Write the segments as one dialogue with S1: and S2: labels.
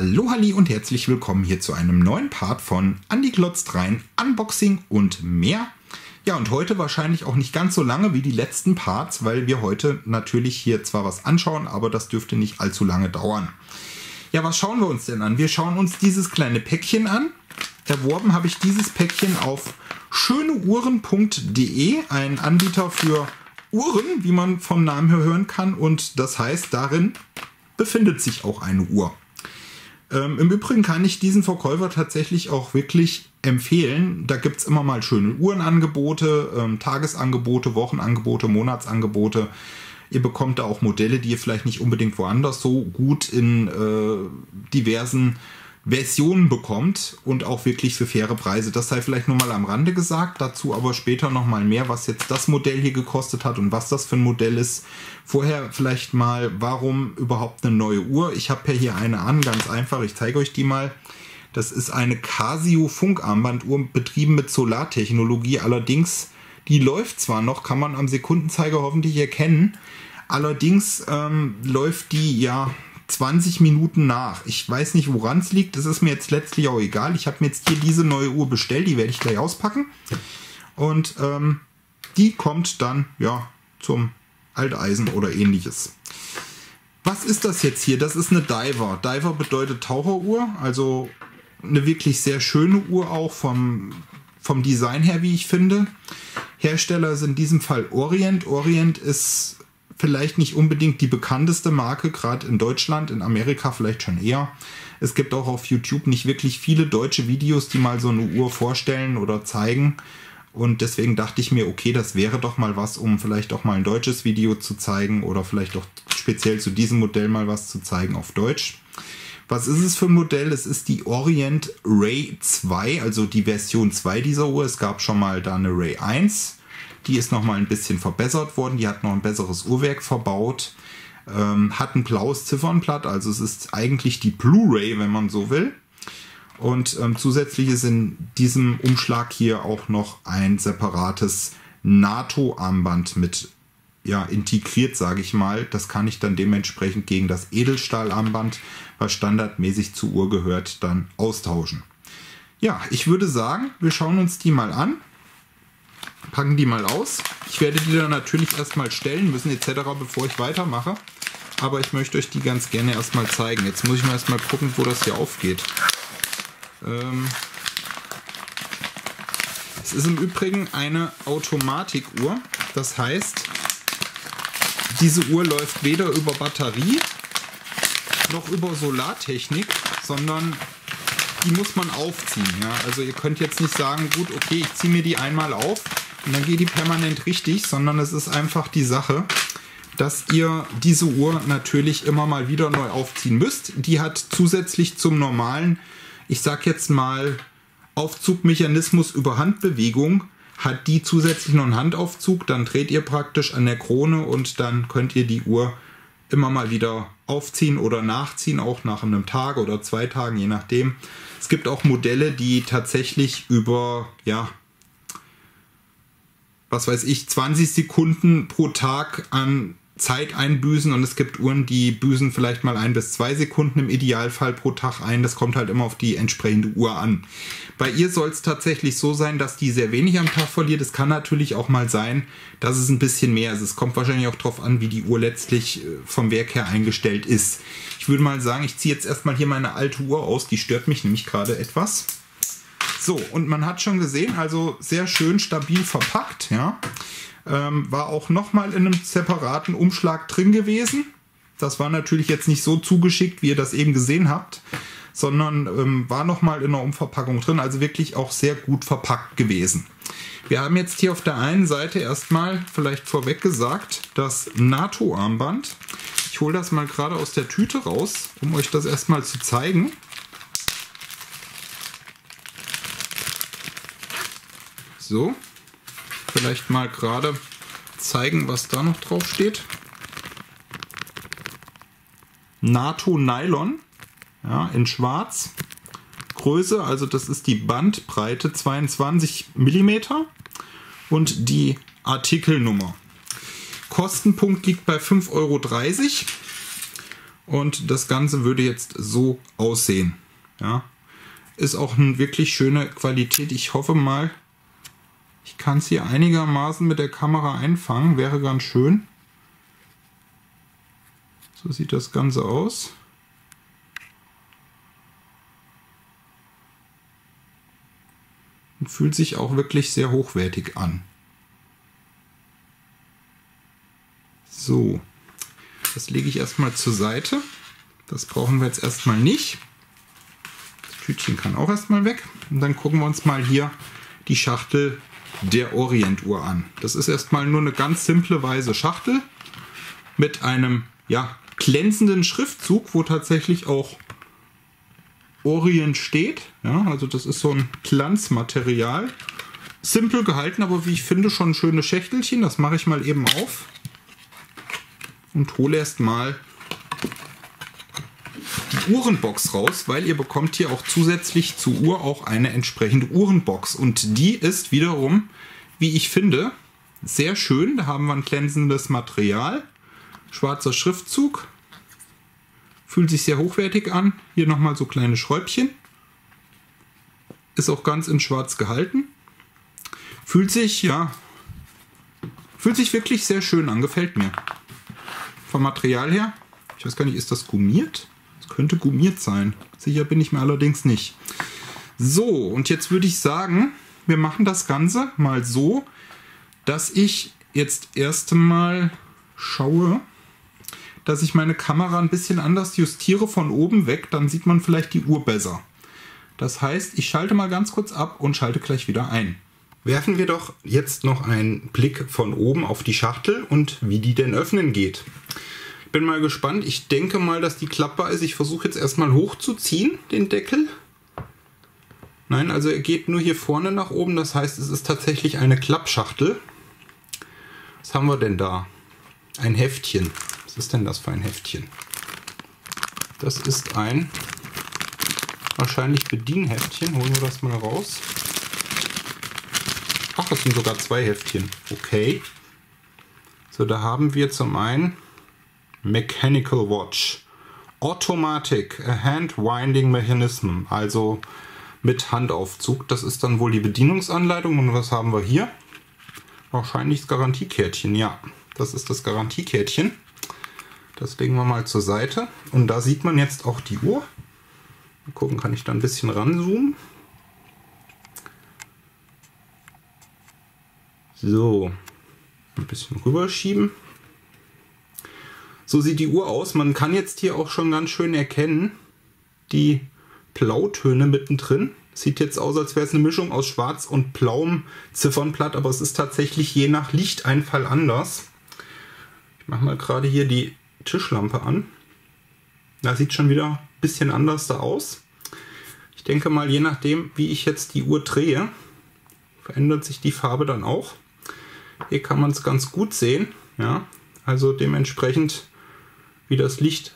S1: Hallo Halli und herzlich willkommen hier zu einem neuen Part von Andy Glotzt rein, Unboxing und mehr. Ja, und heute wahrscheinlich auch nicht ganz so lange wie die letzten Parts, weil wir heute natürlich hier zwar was anschauen, aber das dürfte nicht allzu lange dauern. Ja, was schauen wir uns denn an? Wir schauen uns dieses kleine Päckchen an. Erworben habe ich dieses Päckchen auf schöneuhren.de, ein Anbieter für Uhren, wie man vom Namen her hören kann. Und das heißt, darin befindet sich auch eine Uhr. Ähm, Im Übrigen kann ich diesen Verkäufer tatsächlich auch wirklich empfehlen. Da gibt es immer mal schöne Uhrenangebote, ähm, Tagesangebote, Wochenangebote, Monatsangebote. Ihr bekommt da auch Modelle, die ihr vielleicht nicht unbedingt woanders so gut in äh, diversen Versionen bekommt und auch wirklich für faire Preise. Das sei vielleicht nur mal am Rande gesagt, dazu aber später noch mal mehr, was jetzt das Modell hier gekostet hat und was das für ein Modell ist. Vorher vielleicht mal, warum überhaupt eine neue Uhr? Ich habe ja hier eine an, ganz einfach, ich zeige euch die mal. Das ist eine Casio Funkarmbanduhr, betrieben mit Solartechnologie. Allerdings, die läuft zwar noch, kann man am Sekundenzeiger hoffentlich erkennen. Allerdings ähm, läuft die ja 20 Minuten nach. Ich weiß nicht, woran es liegt. Das ist mir jetzt letztlich auch egal. Ich habe mir jetzt hier diese neue Uhr bestellt. Die werde ich gleich auspacken. Und ähm, die kommt dann ja zum Alteisen oder ähnliches. Was ist das jetzt hier? Das ist eine Diver. Diver bedeutet Taucheruhr. Also eine wirklich sehr schöne Uhr auch vom, vom Design her, wie ich finde. Hersteller sind in diesem Fall Orient. Orient ist vielleicht nicht unbedingt die bekannteste Marke, gerade in Deutschland, in Amerika vielleicht schon eher. Es gibt auch auf YouTube nicht wirklich viele deutsche Videos, die mal so eine Uhr vorstellen oder zeigen. Und deswegen dachte ich mir, okay, das wäre doch mal was, um vielleicht auch mal ein deutsches Video zu zeigen oder vielleicht auch speziell zu diesem Modell mal was zu zeigen auf Deutsch. Was ist es für ein Modell? Es ist die Orient Ray 2, also die Version 2 dieser Uhr. Es gab schon mal da eine Ray 1 die ist noch mal ein bisschen verbessert worden. Die hat noch ein besseres Uhrwerk verbaut. Ähm, hat ein blaues Ziffernblatt, also es ist eigentlich die Blu-ray, wenn man so will. Und ähm, zusätzlich ist in diesem Umschlag hier auch noch ein separates NATO-Armband mit ja, integriert, sage ich mal. Das kann ich dann dementsprechend gegen das Edelstahlarmband, was standardmäßig zur Uhr gehört, dann austauschen. Ja, ich würde sagen, wir schauen uns die mal an packen die mal aus. Ich werde die dann natürlich erstmal stellen müssen etc., bevor ich weitermache. Aber ich möchte euch die ganz gerne erstmal zeigen. Jetzt muss ich mal erstmal gucken, wo das hier aufgeht. Ähm es ist im Übrigen eine Automatikuhr. Das heißt, diese Uhr läuft weder über Batterie noch über Solartechnik, sondern die muss man aufziehen. Ja? Also ihr könnt jetzt nicht sagen, gut, okay, ich ziehe mir die einmal auf und dann geht die permanent richtig, sondern es ist einfach die Sache, dass ihr diese Uhr natürlich immer mal wieder neu aufziehen müsst. Die hat zusätzlich zum normalen, ich sag jetzt mal, Aufzugmechanismus über Handbewegung, hat die zusätzlich noch einen Handaufzug. Dann dreht ihr praktisch an der Krone und dann könnt ihr die Uhr immer mal wieder aufziehen oder nachziehen, auch nach einem Tag oder zwei Tagen, je nachdem. Es gibt auch Modelle, die tatsächlich über ja, was weiß ich, 20 Sekunden pro Tag an Zeit einbüßen und es gibt Uhren, die büßen vielleicht mal ein bis zwei Sekunden im Idealfall pro Tag ein. Das kommt halt immer auf die entsprechende Uhr an. Bei ihr soll es tatsächlich so sein, dass die sehr wenig am Tag verliert. Es kann natürlich auch mal sein, dass es ein bisschen mehr ist. Es kommt wahrscheinlich auch darauf an, wie die Uhr letztlich äh, vom Werk her eingestellt ist. Ich würde mal sagen, ich ziehe jetzt erstmal hier meine alte Uhr aus. Die stört mich nämlich gerade etwas. So, und man hat schon gesehen, also sehr schön stabil verpackt, ja. Ähm, war auch nochmal in einem separaten Umschlag drin gewesen. Das war natürlich jetzt nicht so zugeschickt, wie ihr das eben gesehen habt, sondern ähm, war nochmal in einer Umverpackung drin, also wirklich auch sehr gut verpackt gewesen. Wir haben jetzt hier auf der einen Seite erstmal, vielleicht vorweg gesagt, das NATO-Armband. Ich hole das mal gerade aus der Tüte raus, um euch das erstmal zu zeigen. So, vielleicht mal gerade zeigen, was da noch drauf steht. NATO Nylon, ja, in schwarz. Größe, also das ist die Bandbreite 22 mm und die Artikelnummer. Kostenpunkt liegt bei 5,30 Euro. Und das Ganze würde jetzt so aussehen. Ja. Ist auch eine wirklich schöne Qualität. Ich hoffe mal, kann es hier einigermaßen mit der Kamera einfangen. Wäre ganz schön. So sieht das Ganze aus. Und fühlt sich auch wirklich sehr hochwertig an. So, das lege ich erstmal zur Seite. Das brauchen wir jetzt erstmal nicht. Das Tütchen kann auch erstmal weg. Und dann gucken wir uns mal hier die Schachtel der Orientuhr an. Das ist erstmal nur eine ganz simple weiße Schachtel mit einem ja, glänzenden Schriftzug, wo tatsächlich auch Orient steht. Ja, also das ist so ein Glanzmaterial. Simpel gehalten, aber wie ich finde, schon schöne Schächtelchen. Das mache ich mal eben auf und hole erstmal Uhrenbox raus, weil ihr bekommt hier auch zusätzlich zur Uhr auch eine entsprechende Uhrenbox. Und die ist wiederum, wie ich finde, sehr schön. Da haben wir ein glänzendes Material, schwarzer Schriftzug, fühlt sich sehr hochwertig an. Hier nochmal so kleine Schräubchen. Ist auch ganz in schwarz gehalten. Fühlt sich, ja, fühlt sich wirklich sehr schön an, gefällt mir vom Material her. Ich weiß gar nicht, ist das gummiert? Könnte gummiert sein. Sicher bin ich mir allerdings nicht. So, und jetzt würde ich sagen, wir machen das Ganze mal so, dass ich jetzt erst einmal schaue, dass ich meine Kamera ein bisschen anders justiere von oben weg, dann sieht man vielleicht die Uhr besser. Das heißt, ich schalte mal ganz kurz ab und schalte gleich wieder ein. Werfen wir doch jetzt noch einen Blick von oben auf die Schachtel und wie die denn öffnen geht. Bin mal gespannt. Ich denke mal, dass die klappbar ist. Ich versuche jetzt erstmal hochzuziehen, den Deckel. Nein, also er geht nur hier vorne nach oben. Das heißt, es ist tatsächlich eine Klappschachtel. Was haben wir denn da? Ein Heftchen. Was ist denn das für ein Heftchen? Das ist ein wahrscheinlich Bedienheftchen. Holen wir das mal raus. Ach, das sind sogar zwei Heftchen. Okay. So, da haben wir zum einen Mechanical Watch. Automatic, a Hand Winding Mechanism, also mit Handaufzug. Das ist dann wohl die Bedienungsanleitung. Und was haben wir hier? Wahrscheinlich das Garantiekärtchen. Ja, das ist das Garantiekärtchen. Das legen wir mal zur Seite. Und da sieht man jetzt auch die Uhr. Mal gucken, kann ich da ein bisschen ranzoomen. So, ein bisschen rüberschieben. So sieht die Uhr aus. Man kann jetzt hier auch schon ganz schön erkennen, die Blautöne mittendrin. Sieht jetzt aus, als wäre es eine Mischung aus schwarz und blauem Ziffernblatt, aber es ist tatsächlich je nach Lichteinfall anders. Ich mache mal gerade hier die Tischlampe an. Da sieht schon wieder ein bisschen anders da aus. Ich denke mal, je nachdem, wie ich jetzt die Uhr drehe, verändert sich die Farbe dann auch. Hier kann man es ganz gut sehen. Ja, also dementsprechend, wie das Licht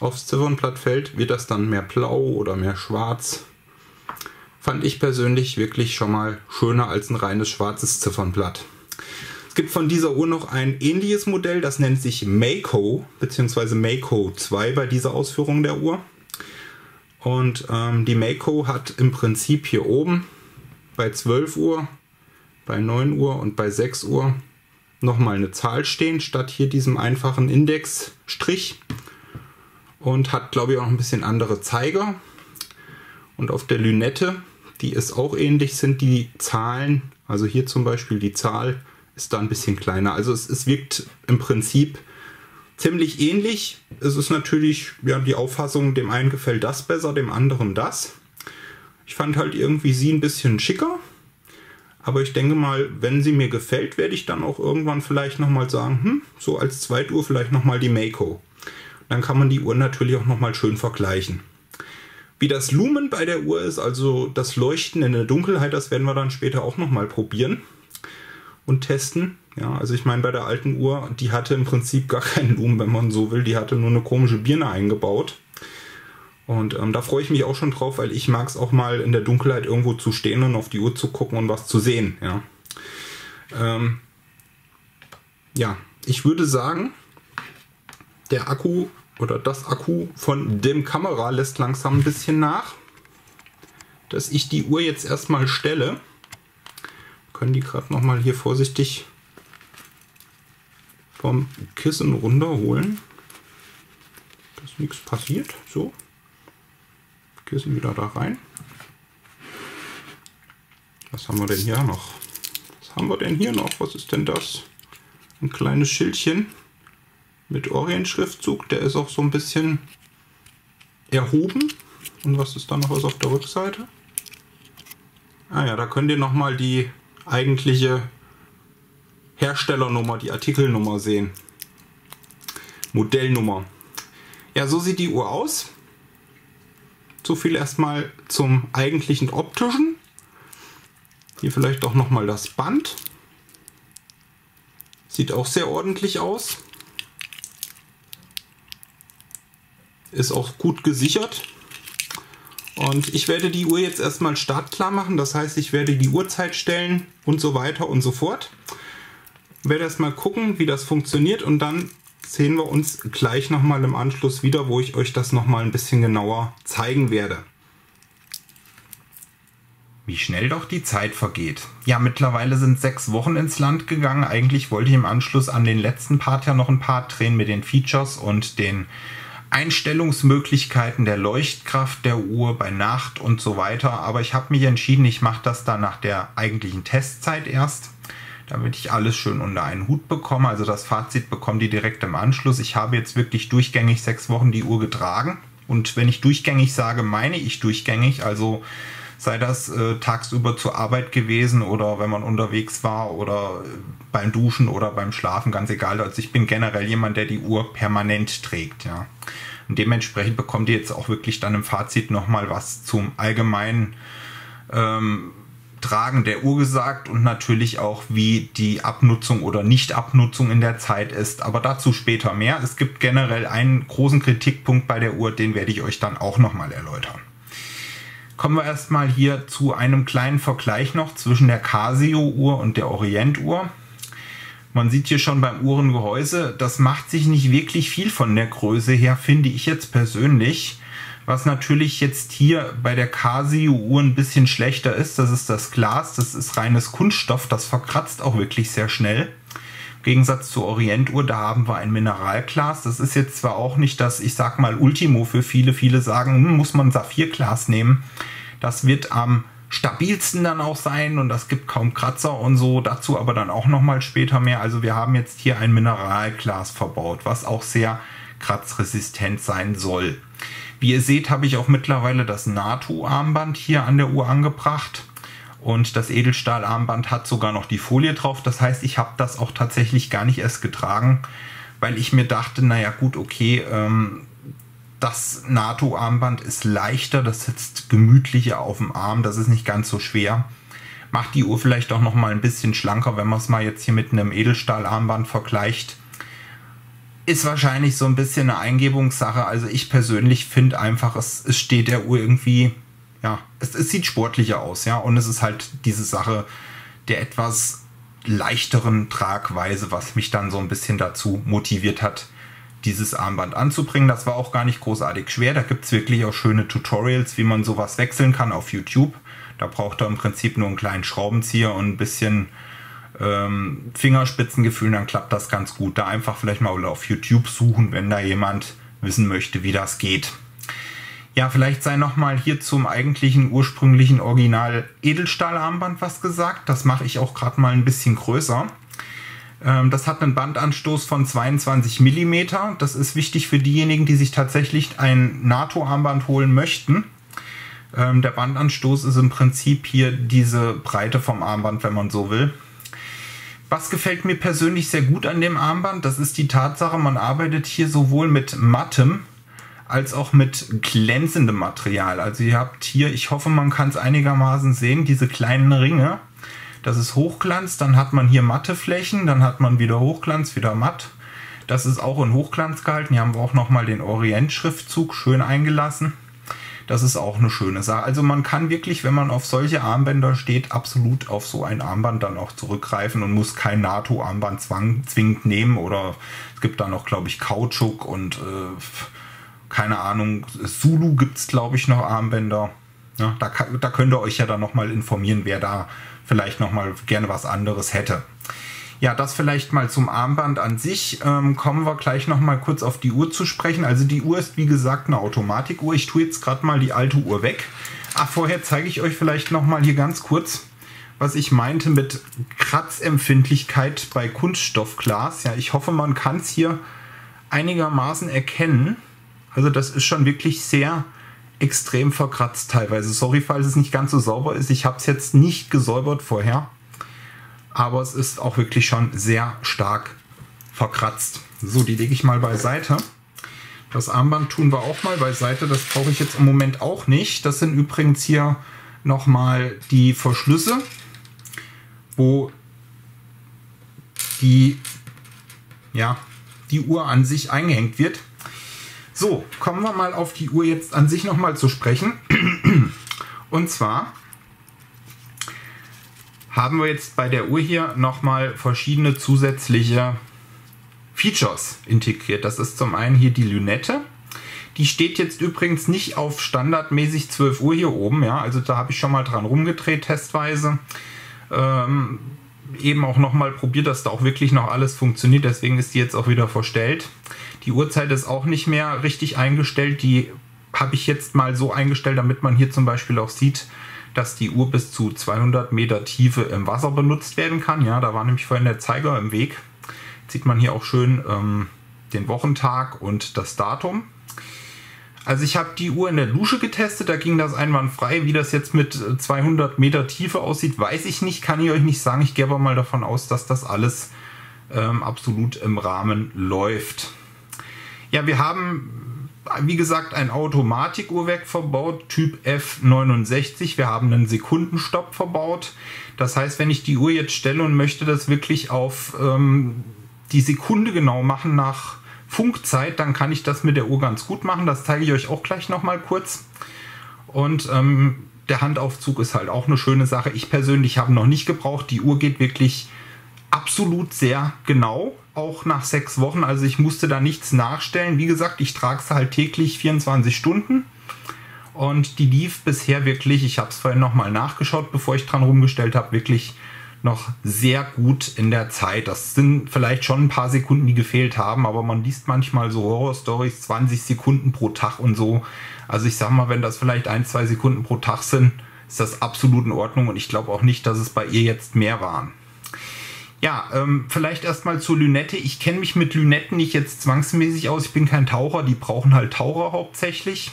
S1: aufs Ziffernblatt fällt, wird das dann mehr blau oder mehr schwarz. Fand ich persönlich wirklich schon mal schöner als ein reines schwarzes Ziffernblatt. Es gibt von dieser Uhr noch ein ähnliches Modell, das nennt sich Mako bzw. Mako 2 bei dieser Ausführung der Uhr. Und ähm, die Mako hat im Prinzip hier oben bei 12 Uhr bei 9 Uhr und bei 6 Uhr nochmal eine Zahl stehen, statt hier diesem einfachen Indexstrich. Und hat, glaube ich, auch ein bisschen andere Zeiger. Und auf der Lünette, die ist auch ähnlich, sind die Zahlen, also hier zum Beispiel die Zahl, ist da ein bisschen kleiner. Also es, es wirkt im Prinzip ziemlich ähnlich. Es ist natürlich ja, die Auffassung, dem einen gefällt das besser, dem anderen das. Ich fand halt irgendwie sie ein bisschen schicker. Aber ich denke mal, wenn sie mir gefällt, werde ich dann auch irgendwann vielleicht nochmal sagen, hm, so als Zweituhr vielleicht nochmal die Mako. Dann kann man die Uhr natürlich auch nochmal schön vergleichen. Wie das Lumen bei der Uhr ist, also das Leuchten in der Dunkelheit, das werden wir dann später auch nochmal probieren und testen. Ja, also ich meine, bei der alten Uhr, die hatte im Prinzip gar keinen Lumen, wenn man so will. Die hatte nur eine komische Birne eingebaut. Und ähm, da freue ich mich auch schon drauf, weil ich mag es auch mal in der Dunkelheit irgendwo zu stehen und auf die Uhr zu gucken und was zu sehen. Ja, ähm, ja ich würde sagen, der Akku oder das Akku von dem Kamera lässt langsam ein bisschen nach, dass ich die Uhr jetzt erstmal stelle. Können die gerade noch mal hier vorsichtig vom Kissen runterholen, dass nichts passiert. So, Kissen wieder da rein. Was haben wir denn hier noch? Was haben wir denn hier noch? Was ist denn das? Ein kleines Schildchen mit Orient-Schriftzug. Der ist auch so ein bisschen erhoben. Und was ist da noch was auf der Rückseite? Ah ja, da könnt ihr nochmal die eigentliche Herstellernummer, die Artikelnummer sehen. Modellnummer. Ja, so sieht die Uhr aus. So viel erstmal zum eigentlichen optischen. Hier vielleicht auch nochmal das Band. Sieht auch sehr ordentlich aus. Ist auch gut gesichert. Und ich werde die Uhr jetzt erstmal startklar machen. Das heißt, ich werde die Uhrzeit stellen und so weiter und so fort. Werde erstmal gucken, wie das funktioniert und dann sehen wir uns gleich nochmal im Anschluss wieder, wo ich euch das nochmal ein bisschen genauer zeigen werde. Wie schnell doch die Zeit vergeht. Ja, mittlerweile sind sechs Wochen ins Land gegangen. Eigentlich wollte ich im Anschluss an den letzten Part ja noch ein Part drehen mit den Features und den Einstellungsmöglichkeiten der Leuchtkraft der Uhr bei Nacht und so weiter. Aber ich habe mich entschieden, ich mache das dann nach der eigentlichen Testzeit erst damit ich alles schön unter einen Hut bekomme. Also das Fazit bekommt ihr direkt im Anschluss. Ich habe jetzt wirklich durchgängig sechs Wochen die Uhr getragen. Und wenn ich durchgängig sage, meine ich durchgängig. Also sei das äh, tagsüber zur Arbeit gewesen oder wenn man unterwegs war oder äh, beim Duschen oder beim Schlafen, ganz egal. Also ich bin generell jemand, der die Uhr permanent trägt. Ja. Und dementsprechend bekommt ihr jetzt auch wirklich dann im Fazit nochmal was zum allgemeinen ähm, Tragen der Uhr gesagt und natürlich auch, wie die Abnutzung oder Nicht-Abnutzung in der Zeit ist. Aber dazu später mehr. Es gibt generell einen großen Kritikpunkt bei der Uhr, den werde ich euch dann auch nochmal erläutern. Kommen wir erstmal hier zu einem kleinen Vergleich noch zwischen der Casio-Uhr und der Orient-Uhr. Man sieht hier schon beim Uhrengehäuse, das macht sich nicht wirklich viel von der Größe her, finde ich jetzt persönlich. Was natürlich jetzt hier bei der Casio-Uhr ein bisschen schlechter ist, das ist das Glas. Das ist reines Kunststoff, das verkratzt auch wirklich sehr schnell. Im Gegensatz zur Orient-Uhr, da haben wir ein Mineralglas. Das ist jetzt zwar auch nicht das, ich sag mal, Ultimo für viele. Viele sagen, hm, muss man Saphirglas nehmen. Das wird am stabilsten dann auch sein und das gibt kaum Kratzer und so. Dazu aber dann auch nochmal später mehr. Also wir haben jetzt hier ein Mineralglas verbaut, was auch sehr kratzresistent sein soll. Wie ihr seht, habe ich auch mittlerweile das NATO-Armband hier an der Uhr angebracht. Und das Edelstahlarmband hat sogar noch die Folie drauf. Das heißt, ich habe das auch tatsächlich gar nicht erst getragen, weil ich mir dachte, naja gut, okay, ähm, das NATO-Armband ist leichter, das sitzt gemütlicher auf dem Arm, das ist nicht ganz so schwer. Macht die Uhr vielleicht auch noch mal ein bisschen schlanker, wenn man es mal jetzt hier mit einem Edelstahlarmband vergleicht ist wahrscheinlich so ein bisschen eine Eingebungssache. Also ich persönlich finde einfach, es, es steht der Uhr irgendwie, ja, es, es sieht sportlicher aus, ja. Und es ist halt diese Sache der etwas leichteren Tragweise, was mich dann so ein bisschen dazu motiviert hat, dieses Armband anzubringen. Das war auch gar nicht großartig schwer. Da gibt es wirklich auch schöne Tutorials, wie man sowas wechseln kann auf YouTube. Da braucht er im Prinzip nur einen kleinen Schraubenzieher und ein bisschen ähm, Fingerspitzengefühl, dann klappt das ganz gut. Da einfach vielleicht mal auf YouTube suchen, wenn da jemand wissen möchte, wie das geht. Ja, vielleicht sei noch mal hier zum eigentlichen ursprünglichen Original Edelstahlarmband was gesagt. Das mache ich auch gerade mal ein bisschen größer. Ähm, das hat einen Bandanstoß von 22 mm. Das ist wichtig für diejenigen, die sich tatsächlich ein NATO-Armband holen möchten. Ähm, der Bandanstoß ist im Prinzip hier diese Breite vom Armband, wenn man so will. Was gefällt mir persönlich sehr gut an dem Armband, das ist die Tatsache, man arbeitet hier sowohl mit mattem als auch mit glänzendem Material. Also ihr habt hier, ich hoffe, man kann es einigermaßen sehen, diese kleinen Ringe. Das ist Hochglanz, dann hat man hier matte Flächen, dann hat man wieder Hochglanz, wieder matt. Das ist auch in Hochglanz gehalten. Hier haben wir auch nochmal den Orient-Schriftzug schön eingelassen. Das ist auch eine schöne Sache. Also man kann wirklich, wenn man auf solche Armbänder steht, absolut auf so ein Armband dann auch zurückgreifen und muss kein NATO-Armband zwingend nehmen. Oder es gibt da noch, glaube ich, Kautschuk und äh, keine Ahnung, Zulu gibt es, glaube ich, noch Armbänder. Ja, da, da könnt ihr euch ja dann nochmal informieren, wer da vielleicht nochmal gerne was anderes hätte. Ja, das vielleicht mal zum Armband an sich. Ähm, kommen wir gleich noch mal kurz auf die Uhr zu sprechen. Also die Uhr ist wie gesagt eine Automatikuhr. Ich tue jetzt gerade mal die alte Uhr weg. Ach, vorher zeige ich euch vielleicht noch mal hier ganz kurz, was ich meinte mit Kratzempfindlichkeit bei Kunststoffglas. Ja, ich hoffe, man kann es hier einigermaßen erkennen. Also das ist schon wirklich sehr extrem verkratzt teilweise. Sorry, falls es nicht ganz so sauber ist. Ich habe es jetzt nicht gesäubert vorher aber es ist auch wirklich schon sehr stark verkratzt. So, die lege ich mal beiseite. Das Armband tun wir auch mal beiseite. Das brauche ich jetzt im Moment auch nicht. Das sind übrigens hier nochmal die Verschlüsse, wo die, ja, die Uhr an sich eingehängt wird. So, kommen wir mal auf die Uhr jetzt an sich nochmal zu sprechen. Und zwar haben wir jetzt bei der Uhr hier nochmal verschiedene zusätzliche Features integriert. Das ist zum einen hier die Lünette. Die steht jetzt übrigens nicht auf standardmäßig 12 Uhr hier oben. Ja, also da habe ich schon mal dran rumgedreht testweise. Ähm, eben auch nochmal probiert, dass da auch wirklich noch alles funktioniert. Deswegen ist die jetzt auch wieder verstellt. Die Uhrzeit ist auch nicht mehr richtig eingestellt. Die habe ich jetzt mal so eingestellt, damit man hier zum Beispiel auch sieht, dass die Uhr bis zu 200 Meter Tiefe im Wasser benutzt werden kann. Ja, da war nämlich vorhin der Zeiger im Weg. Jetzt sieht man hier auch schön ähm, den Wochentag und das Datum. Also ich habe die Uhr in der Dusche getestet, da ging das einwandfrei. Wie das jetzt mit 200 Meter Tiefe aussieht, weiß ich nicht, kann ich euch nicht sagen. Ich gehe aber mal davon aus, dass das alles ähm, absolut im Rahmen läuft. Ja, wir haben wie gesagt, ein Automatikuhrwerk verbaut, Typ F69. Wir haben einen Sekundenstopp verbaut. Das heißt, wenn ich die Uhr jetzt stelle und möchte das wirklich auf ähm, die Sekunde genau machen nach Funkzeit, dann kann ich das mit der Uhr ganz gut machen. Das zeige ich euch auch gleich nochmal kurz. Und ähm, der Handaufzug ist halt auch eine schöne Sache. Ich persönlich habe noch nicht gebraucht. Die Uhr geht wirklich absolut sehr genau auch nach sechs Wochen. Also ich musste da nichts nachstellen. Wie gesagt, ich trage es halt täglich 24 Stunden. Und die lief bisher wirklich, ich habe es vorhin nochmal nachgeschaut, bevor ich dran rumgestellt habe, wirklich noch sehr gut in der Zeit. Das sind vielleicht schon ein paar Sekunden, die gefehlt haben, aber man liest manchmal so Horror-Stories, 20 Sekunden pro Tag und so. Also ich sag mal, wenn das vielleicht ein, zwei Sekunden pro Tag sind, ist das absolut in Ordnung und ich glaube auch nicht, dass es bei ihr jetzt mehr waren. Ja, ähm, vielleicht erstmal zur Lünette. Ich kenne mich mit Lünetten nicht jetzt zwangsmäßig aus. Ich bin kein Taucher. Die brauchen halt Taucher hauptsächlich.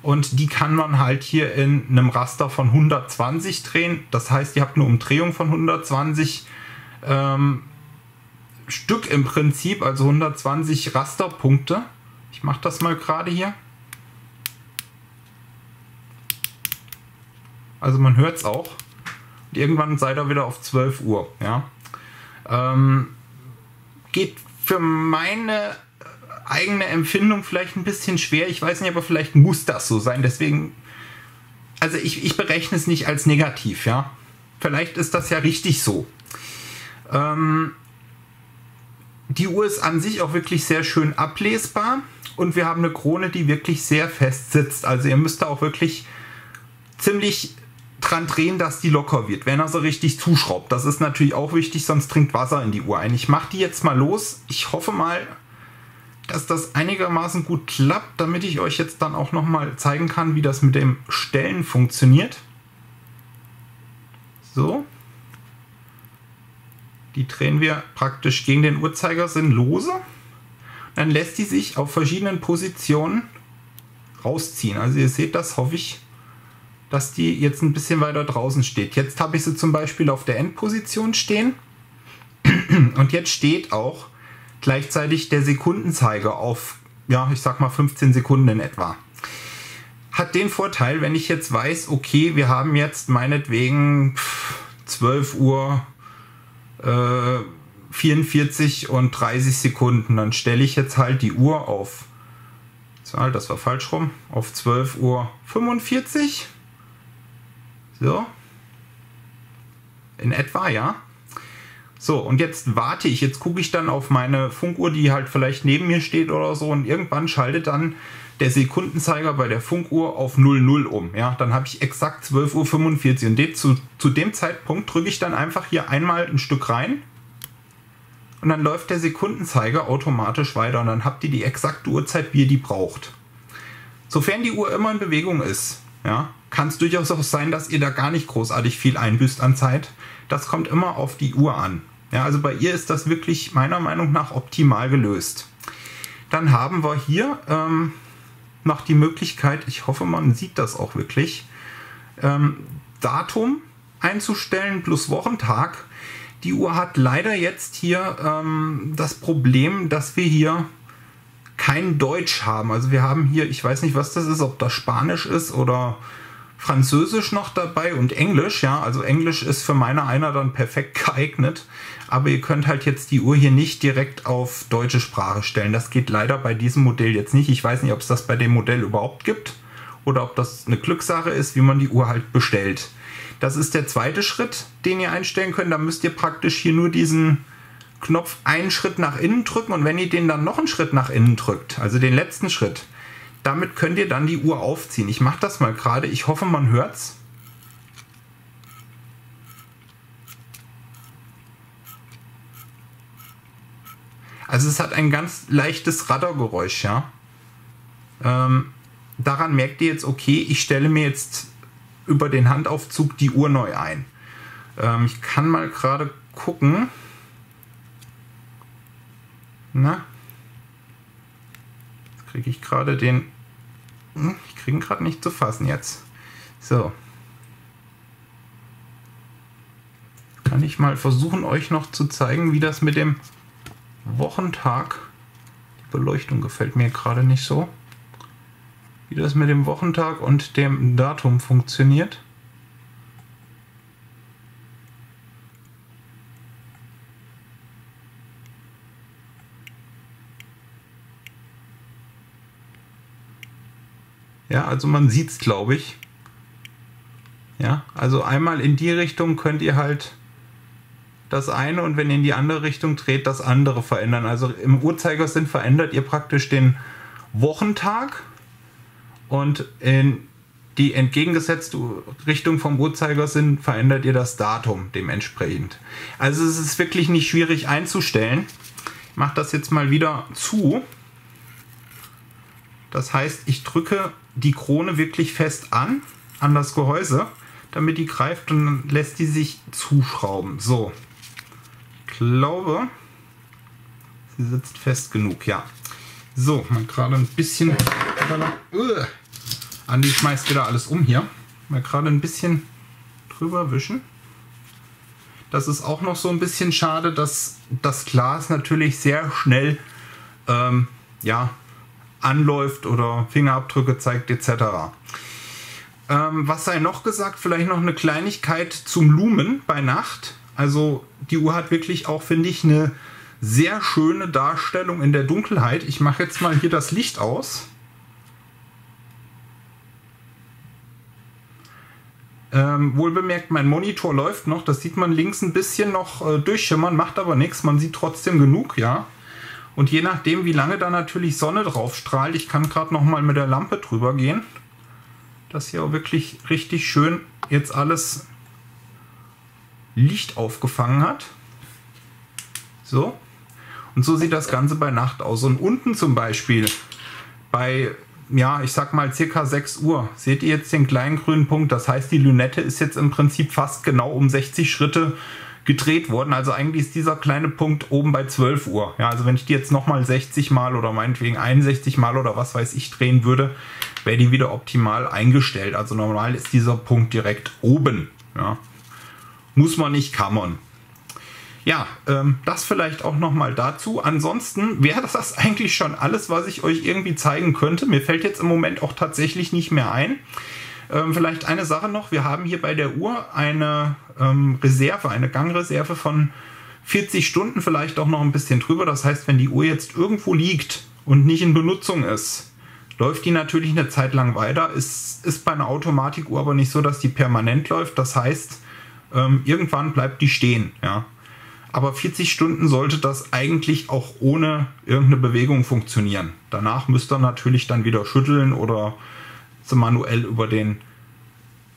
S1: Und die kann man halt hier in einem Raster von 120 drehen. Das heißt, ihr habt eine Umdrehung von 120 ähm, Stück im Prinzip, also 120 Rasterpunkte. Ich mache das mal gerade hier. Also man hört es auch. Und irgendwann seid ihr wieder auf 12 Uhr. Ja. Ähm, geht für meine eigene Empfindung vielleicht ein bisschen schwer. Ich weiß nicht, aber vielleicht muss das so sein. Deswegen, also ich, ich berechne es nicht als negativ, ja. Vielleicht ist das ja richtig so. Ähm, die Uhr ist an sich auch wirklich sehr schön ablesbar und wir haben eine Krone, die wirklich sehr fest sitzt. Also ihr müsst da auch wirklich ziemlich dran drehen, dass die locker wird, wenn er so richtig zuschraubt. Das ist natürlich auch wichtig, sonst trinkt Wasser in die Uhr ein. Ich mache die jetzt mal los. Ich hoffe mal, dass das einigermaßen gut klappt, damit ich euch jetzt dann auch noch mal zeigen kann, wie das mit dem Stellen funktioniert. So. Die drehen wir praktisch gegen den Uhrzeigersinn lose. Dann lässt die sich auf verschiedenen Positionen rausziehen. Also ihr seht das, hoffe ich, dass die jetzt ein bisschen weiter draußen steht. Jetzt habe ich sie zum Beispiel auf der Endposition stehen und jetzt steht auch gleichzeitig der Sekundenzeiger auf, ja, ich sag mal 15 Sekunden in etwa. Hat den Vorteil, wenn ich jetzt weiß, okay, wir haben jetzt meinetwegen 12 Uhr äh, 44 und 30 Sekunden, dann stelle ich jetzt halt die Uhr auf das war falsch rum, auf 12.45 Uhr. So. In etwa, ja. So, und jetzt warte ich, jetzt gucke ich dann auf meine Funkuhr, die halt vielleicht neben mir steht oder so, und irgendwann schaltet dann der Sekundenzeiger bei der Funkuhr auf 00 um. Ja, dann habe ich exakt 12.45 Uhr. Und de zu, zu dem Zeitpunkt drücke ich dann einfach hier einmal ein Stück rein und dann läuft der Sekundenzeiger automatisch weiter und dann habt ihr die exakte Uhrzeit, wie ihr die braucht. Sofern die Uhr immer in Bewegung ist, ja, kann es durchaus auch sein, dass ihr da gar nicht großartig viel einbüßt an Zeit. Das kommt immer auf die Uhr an. Ja, also bei ihr ist das wirklich meiner Meinung nach optimal gelöst. Dann haben wir hier ähm, noch die Möglichkeit, ich hoffe, man sieht das auch wirklich, ähm, Datum einzustellen plus Wochentag. Die Uhr hat leider jetzt hier ähm, das Problem, dass wir hier kein Deutsch haben. Also wir haben hier, ich weiß nicht, was das ist, ob das Spanisch ist oder Französisch noch dabei und Englisch. Ja, also Englisch ist für meine einer dann perfekt geeignet. Aber ihr könnt halt jetzt die Uhr hier nicht direkt auf deutsche Sprache stellen. Das geht leider bei diesem Modell jetzt nicht. Ich weiß nicht, ob es das bei dem Modell überhaupt gibt oder ob das eine Glückssache ist, wie man die Uhr halt bestellt. Das ist der zweite Schritt, den ihr einstellen könnt. Da müsst ihr praktisch hier nur diesen Knopf einen Schritt nach innen drücken und wenn ihr den dann noch einen Schritt nach innen drückt, also den letzten Schritt, damit könnt ihr dann die Uhr aufziehen. Ich mache das mal gerade. Ich hoffe, man hört's. Also es hat ein ganz leichtes Raddergeräusch, ja. Ähm, daran merkt ihr jetzt, okay, ich stelle mir jetzt über den Handaufzug die Uhr neu ein. Ähm, ich kann mal gerade gucken. Na? Jetzt kriege ich gerade den hm, ich kriege ihn gerade nicht zu fassen jetzt. So. Kann ich mal versuchen, euch noch zu zeigen, wie das mit dem Wochentag, die Beleuchtung gefällt mir gerade nicht so, wie das mit dem Wochentag und dem Datum funktioniert. Ja, also man sieht es, glaube ich. Ja, also einmal in die Richtung könnt ihr halt das eine und wenn ihr in die andere Richtung dreht, das andere verändern. Also im Uhrzeigersinn verändert ihr praktisch den Wochentag und in die entgegengesetzte Richtung vom Uhrzeigersinn verändert ihr das Datum dementsprechend. Also es ist wirklich nicht schwierig einzustellen. Ich mache das jetzt mal wieder zu. Das heißt, ich drücke die Krone wirklich fest an, an das Gehäuse, damit die greift und dann lässt die sich zuschrauben. So, ich glaube, sie sitzt fest genug, ja. So, mal gerade ein bisschen... Uh, Andi schmeißt wieder alles um hier. Mal gerade ein bisschen drüber wischen. Das ist auch noch so ein bisschen schade, dass das Glas natürlich sehr schnell ähm, ja, anläuft oder Fingerabdrücke zeigt etc. Ähm, was sei noch gesagt? Vielleicht noch eine Kleinigkeit zum Lumen bei Nacht. Also die Uhr hat wirklich auch, finde ich, eine sehr schöne Darstellung in der Dunkelheit. Ich mache jetzt mal hier das Licht aus. Ähm, wohlbemerkt, mein Monitor läuft noch. Das sieht man links ein bisschen noch äh, durchschimmern, macht aber nichts. Man sieht trotzdem genug, ja. Und je nachdem, wie lange da natürlich Sonne drauf strahlt, ich kann gerade noch mal mit der Lampe drüber gehen, dass hier auch wirklich richtig schön jetzt alles Licht aufgefangen hat. So. Und so sieht das Ganze bei Nacht aus. Und unten zum Beispiel bei, ja, ich sag mal circa 6 Uhr, seht ihr jetzt den kleinen grünen Punkt. Das heißt, die Lünette ist jetzt im Prinzip fast genau um 60 Schritte gedreht worden. Also eigentlich ist dieser kleine Punkt oben bei 12 Uhr. Ja, also wenn ich die jetzt nochmal 60 Mal oder meinetwegen 61 Mal oder was weiß ich drehen würde, wäre die wieder optimal eingestellt. Also normal ist dieser Punkt direkt oben. Ja. Muss man nicht kammern. Ja, ähm, das vielleicht auch nochmal dazu. Ansonsten wäre das eigentlich schon alles, was ich euch irgendwie zeigen könnte. Mir fällt jetzt im Moment auch tatsächlich nicht mehr ein. Ähm, vielleicht eine Sache noch. Wir haben hier bei der Uhr eine ähm, Reserve, eine Gangreserve von 40 Stunden, vielleicht auch noch ein bisschen drüber. Das heißt, wenn die Uhr jetzt irgendwo liegt und nicht in Benutzung ist, läuft die natürlich eine Zeit lang weiter. Es ist bei einer Automatikuhr aber nicht so, dass die permanent läuft. Das heißt, ähm, irgendwann bleibt die stehen. Ja. Aber 40 Stunden sollte das eigentlich auch ohne irgendeine Bewegung funktionieren. Danach müsst ihr natürlich dann wieder schütteln oder so manuell über den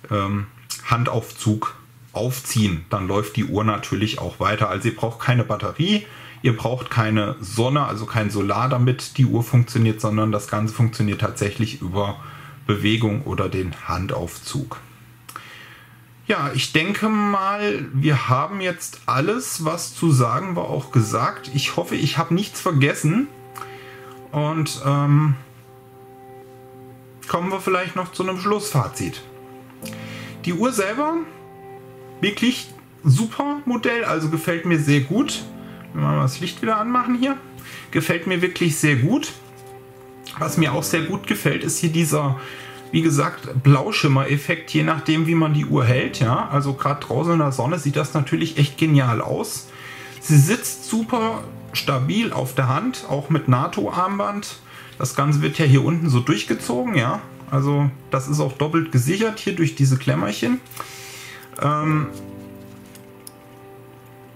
S1: ähm, Handaufzug aufziehen. Dann läuft die Uhr natürlich auch weiter. Also ihr braucht keine Batterie, ihr braucht keine Sonne, also kein Solar, damit die Uhr funktioniert, sondern das Ganze funktioniert tatsächlich über Bewegung oder den Handaufzug. Ja, ich denke mal, wir haben jetzt alles, was zu sagen war, auch gesagt. Ich hoffe, ich habe nichts vergessen. Und ähm, kommen wir vielleicht noch zu einem Schlussfazit. Die Uhr selber, wirklich super Modell, also gefällt mir sehr gut. Wenn wir mal das Licht wieder anmachen hier. Gefällt mir wirklich sehr gut. Was mir auch sehr gut gefällt, ist hier dieser wie gesagt, Blauschimmer-Effekt, je nachdem, wie man die Uhr hält. Ja, also gerade draußen in der Sonne sieht das natürlich echt genial aus. Sie sitzt super stabil auf der Hand, auch mit NATO-Armband. Das Ganze wird ja hier unten so durchgezogen, ja. Also das ist auch doppelt gesichert hier durch diese Klemmerchen. Ähm,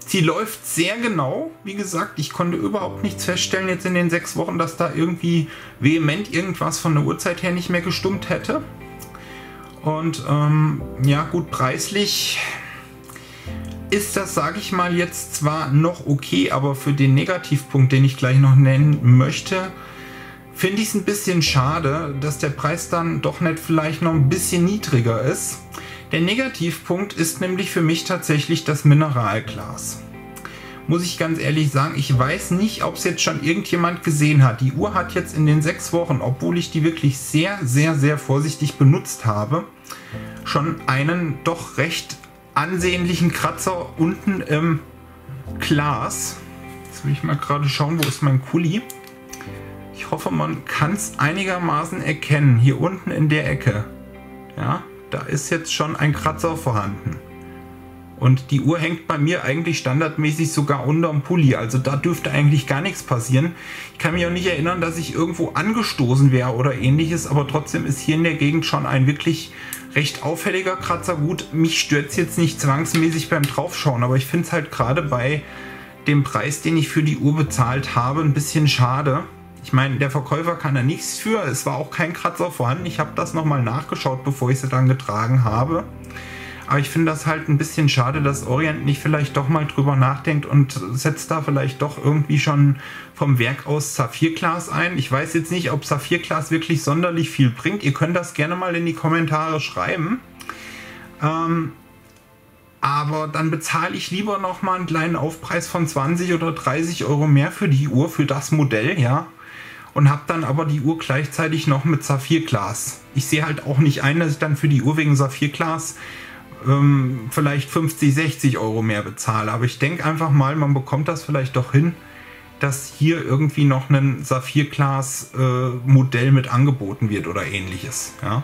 S1: Sie läuft sehr genau. Wie gesagt, ich konnte überhaupt nichts feststellen jetzt in den sechs Wochen, dass da irgendwie vehement irgendwas von der Uhrzeit her nicht mehr gestummt hätte. Und ähm, ja, gut, preislich ist das, sage ich mal, jetzt zwar noch okay, aber für den Negativpunkt, den ich gleich noch nennen möchte, finde ich es ein bisschen schade, dass der Preis dann doch nicht vielleicht noch ein bisschen niedriger ist. Der Negativpunkt ist nämlich für mich tatsächlich das Mineralglas. Muss ich ganz ehrlich sagen, ich weiß nicht, ob es jetzt schon irgendjemand gesehen hat. Die Uhr hat jetzt in den sechs Wochen, obwohl ich die wirklich sehr, sehr, sehr vorsichtig benutzt habe, schon einen doch recht ansehnlichen Kratzer unten im Glas. Jetzt will ich mal gerade schauen, wo ist mein Kuli. Ich hoffe, man kann es einigermaßen erkennen. Hier unten in der Ecke. Ja, da ist jetzt schon ein Kratzer vorhanden. Und die Uhr hängt bei mir eigentlich standardmäßig sogar unterm Pulli. Also da dürfte eigentlich gar nichts passieren. Ich kann mich auch nicht erinnern, dass ich irgendwo angestoßen wäre oder ähnliches. Aber trotzdem ist hier in der Gegend schon ein wirklich recht auffälliger Kratzer. Gut, mich stört es jetzt nicht zwangsmäßig beim Draufschauen. Aber ich finde es halt gerade bei dem Preis, den ich für die Uhr bezahlt habe, ein bisschen schade. Ich meine, der Verkäufer kann da nichts für. Es war auch kein Kratzer vorhanden. Ich habe das nochmal nachgeschaut, bevor ich sie dann getragen habe. Aber ich finde das halt ein bisschen schade, dass Orient nicht vielleicht doch mal drüber nachdenkt und setzt da vielleicht doch irgendwie schon vom Werk aus Saphirglas ein. Ich weiß jetzt nicht, ob Saphirglas wirklich sonderlich viel bringt. Ihr könnt das gerne mal in die Kommentare schreiben. Ähm, aber dann bezahle ich lieber noch mal einen kleinen Aufpreis von 20 oder 30 Euro mehr für die Uhr, für das Modell, ja und habe dann aber die Uhr gleichzeitig noch mit Saphirglas. Ich sehe halt auch nicht ein, dass ich dann für die Uhr wegen Saphirglas ähm, vielleicht 50, 60 Euro mehr bezahle. Aber ich denke einfach mal, man bekommt das vielleicht doch hin, dass hier irgendwie noch ein Saphirglas-Modell äh, mit angeboten wird oder ähnliches. Ja,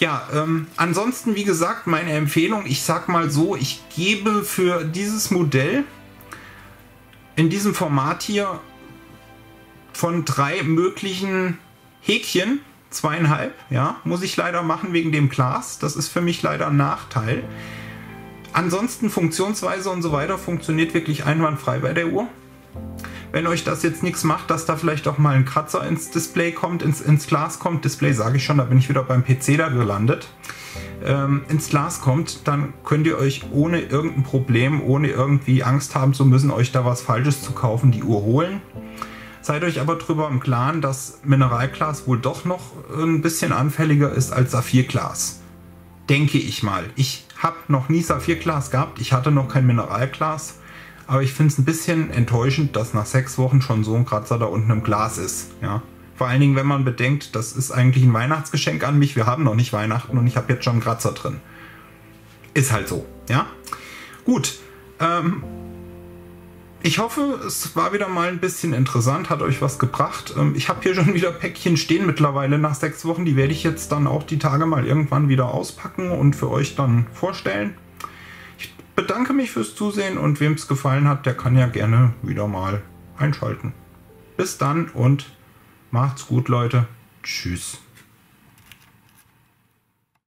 S1: ja ähm, ansonsten, wie gesagt, meine Empfehlung, ich sag mal so, ich gebe für dieses Modell in diesem Format hier von drei möglichen Häkchen, zweieinhalb, ja, muss ich leider machen wegen dem Glas. Das ist für mich leider ein Nachteil. Ansonsten Funktionsweise und so weiter funktioniert wirklich einwandfrei bei der Uhr. Wenn euch das jetzt nichts macht, dass da vielleicht auch mal ein Kratzer ins Display kommt, ins, ins Glas kommt, Display sage ich schon, da bin ich wieder beim PC da gelandet, ähm, ins Glas kommt, dann könnt ihr euch ohne irgendein Problem, ohne irgendwie Angst haben zu müssen, euch da was Falsches zu kaufen, die Uhr holen. Seid euch aber darüber im Klaren, dass Mineralglas wohl doch noch ein bisschen anfälliger ist als Saphirglas. Denke ich mal. Ich habe noch nie Saphirglas gehabt, ich hatte noch kein Mineralglas, aber ich finde es ein bisschen enttäuschend, dass nach sechs Wochen schon so ein Kratzer da unten im Glas ist. Ja? Vor allen Dingen, wenn man bedenkt, das ist eigentlich ein Weihnachtsgeschenk an mich, wir haben noch nicht Weihnachten und ich habe jetzt schon einen Kratzer drin. Ist halt so, ja. Gut, ähm, ich hoffe, es war wieder mal ein bisschen interessant, hat euch was gebracht. Ähm, ich habe hier schon wieder Päckchen stehen mittlerweile nach sechs Wochen. Die werde ich jetzt dann auch die Tage mal irgendwann wieder auspacken und für euch dann vorstellen. Ich bedanke mich fürs Zusehen und wem es gefallen hat, der kann ja gerne wieder mal einschalten. Bis dann und macht's gut, Leute. Tschüss.